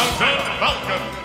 Captain Falcon!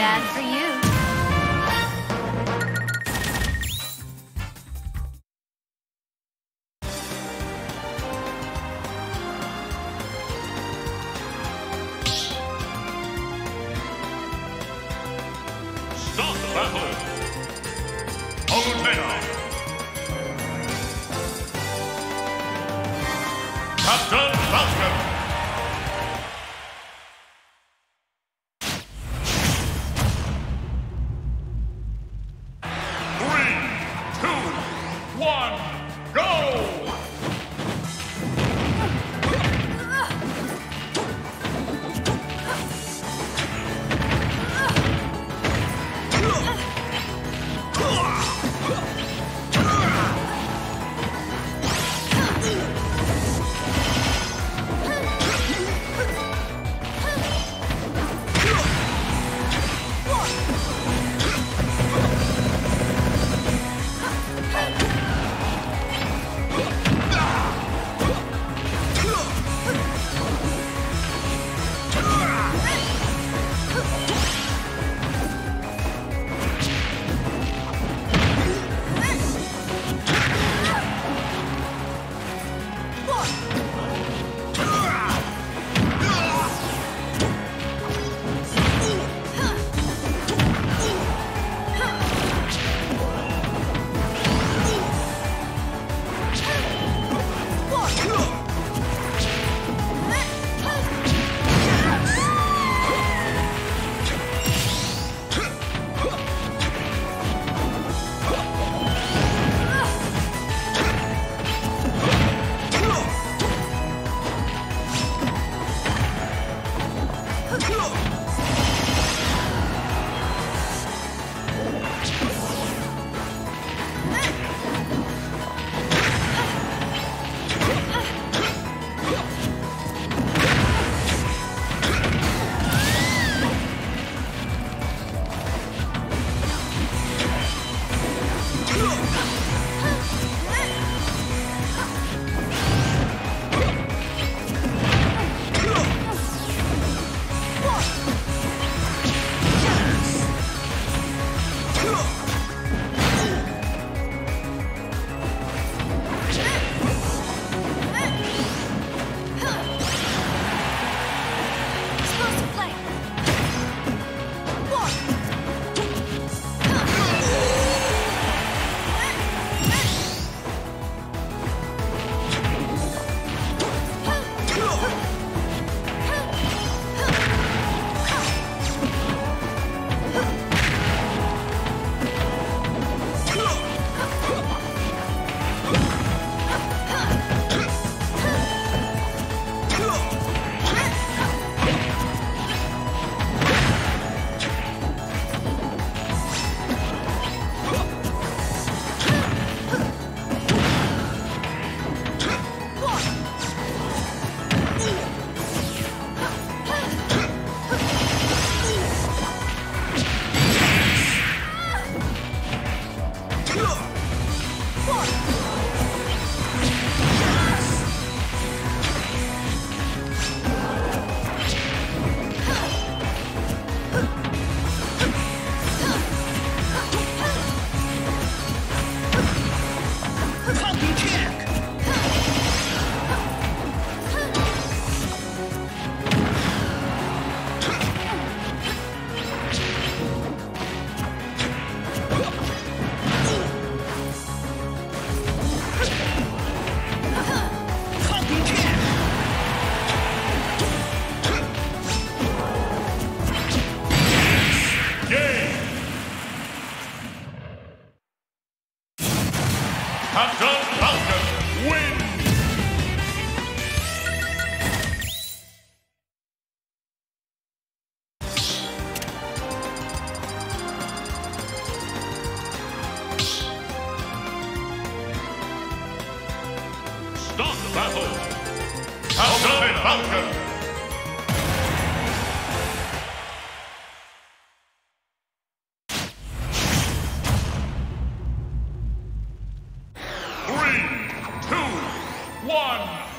Bad for you. Captain Falcon. One,